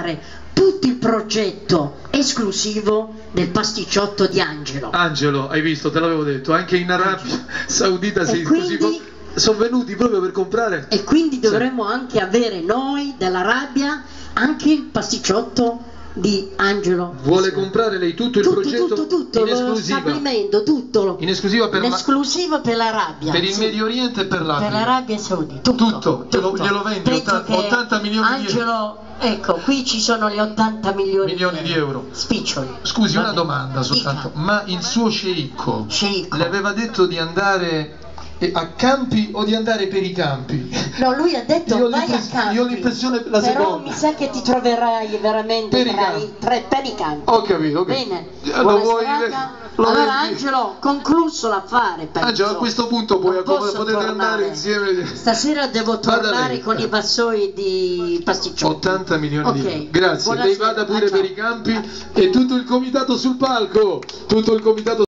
fare tutto il progetto esclusivo del pasticciotto di Angelo. Angelo, hai visto, te l'avevo detto, anche in Arabia Saudita sei E quindi- così... Sono venuti proprio per comprare... E quindi dovremmo anche avere noi dell'Arabia anche il pasticciotto di Angelo. Vuole comprare lei tutto il tutto, progetto tutto, tutto, in esclusiva? tutto. In esclusiva per, la- per l'Arabia. per il sì. Medio Oriente e per per l'Africa. l'Arabia Saudita. Tutto, Tutto, glielo- glielo vendi, Penso 80 che 80 milioni di Angelo, ecco, qui ci sono gli 80 milioni, Milioni di euro. Spiccioli. Scusi, una Vabbè. domanda soltanto, Dica. ma il suo sceicco Sceicco. le aveva detto di andare a campi o di andare per i campi? No, lui ha detto Io vai a campi. io ho l'impressione la Però seconda. mi sa che ti troverai veramente Per i tra campi. i tre per i campi. Ho capito, capito. Bene, Lo vuoi- lo allora? Angelo, concluso l'affare. Angelo, a questo punto puoi potete tornare. andare insieme. Stasera devo tornare lei. con i vassoi di pasticciotto. 80 milioni di Ok, euro. Grazie, lei buonasera, vada pure ciao. per i campi e tutto il comitato sul palco. Tutto il comitato